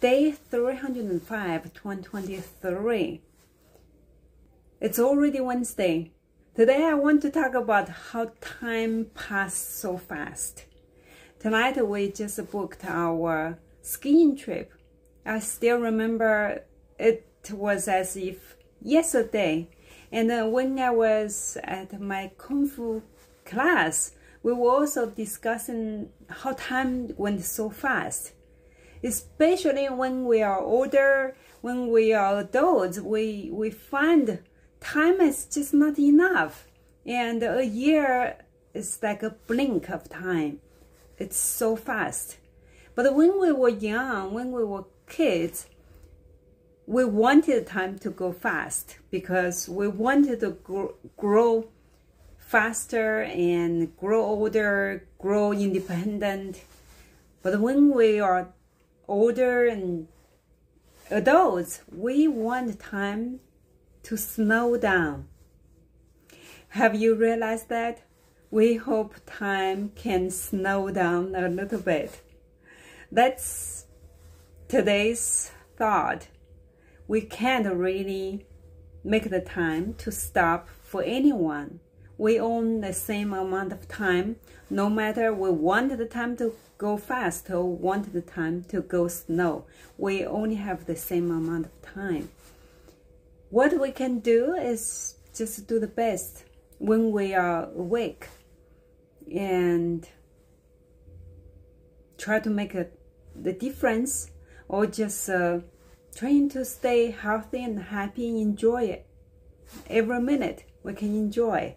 day 305, 2023. It's already Wednesday. Today I want to talk about how time passed so fast. Tonight we just booked our skiing trip. I still remember it was as if yesterday. And uh, when I was at my Kung Fu class, we were also discussing how time went so fast especially when we are older, when we are adults, we, we find time is just not enough. And a year is like a blink of time. It's so fast. But when we were young, when we were kids, we wanted time to go fast because we wanted to grow, grow faster and grow older, grow independent. But when we are older and adults, we want time to slow down. Have you realized that? We hope time can slow down a little bit. That's today's thought. We can't really make the time to stop for anyone. We own the same amount of time, no matter we want the time to go fast or want the time to go slow. We only have the same amount of time. What we can do is just do the best when we are awake and try to make a, the difference or just uh, trying to stay healthy and happy enjoy it every minute we can enjoy